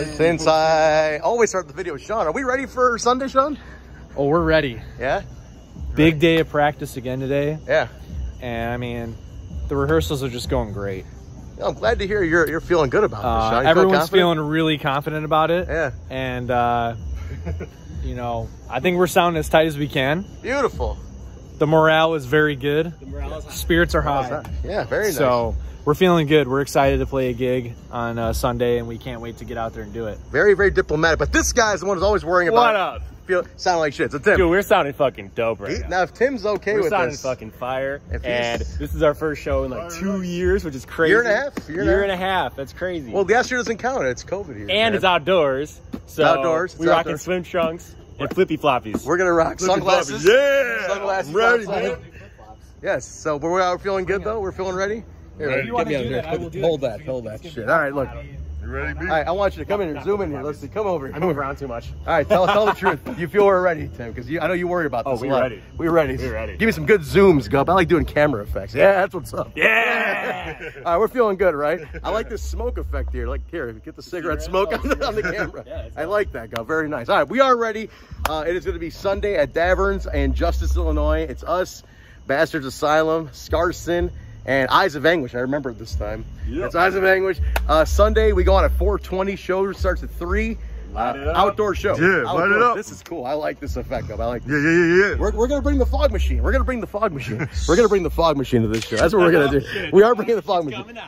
Since I always start the video with Sean, are we ready for Sunday, Sean? Oh, we're ready. Yeah? Big day of practice again today. Yeah. And I mean, the rehearsals are just going great. I'm glad to hear you're you're feeling good about this, Uh, Sean. You feel everyone's feeling really confident about it. Yeah. And, uh, you know, I think we're sounding as tight as we can. Beautiful. The morale is very good. the morale is Spirits are high. Yeah, very nice. So we're feeling good. We're excited to play a gig on uh, Sunday, and we can't wait to get out there and do it. very, very diplomatic. But this guy's the one who's always worrying about What up? feel sound like shit. So Tim. Dude, we're sounding fucking dope right now. now if Tim's okay with it. We're with sounding this, fucking fire. And this is our first show in like two years, which is crazy. Year and a half? Year Year, and a half. That's crazy. well, last year doesn't count. It's COVID here. and man. it's outdoors. So outdoors, We it's rocking swim trunks and flippy floppies. We're gonna rock sunglasses. Yeah. Sunglasses. I'm ready, outside. man. Yes. So we're out feeling good though. We're feeling ready. Here, If get me out do here. that, I will do hold that. that. Hold that shit. All right, look. You ready, B? All right, I want you to come in here. Zoom in here. Let's see. Come over. Here. I Come move around too much. All right, tell us tell the truth. You feel we're ready, Tim? Because I know you worry about Oh, this. a we're ready. We're ready. We're ready. Give me some good zooms, Gup. I like doing camera effects. Yeah, that's what's up. Yeah. All right, we're feeling good, right? I like this smoke effect here. Like here, get the cigarette smoke on the, on the camera. Yeah, I like that, Gup. Very nice. All right, we are ready. Uh, it is going to be Sunday at Daverns and Justice, Illinois. It's us, Bastards Asylum, Scarsin, and Eyes of Anguish. I remember it this time. Yep. It's Eyes of Anguish. Uh, Sunday, we go on at 420. Show starts at 3. Light it Uh, up. outdoor show. Yeah, light it up. This is cool. I like this effect, Gup. I like Yeah, yeah, yeah, yeah. we're, we're gonna bring the fog machine. We're gonna bring the fog machine. We're gonna bring the fog machine to this show. That's what we're gonna do. We are bringing the fog machine.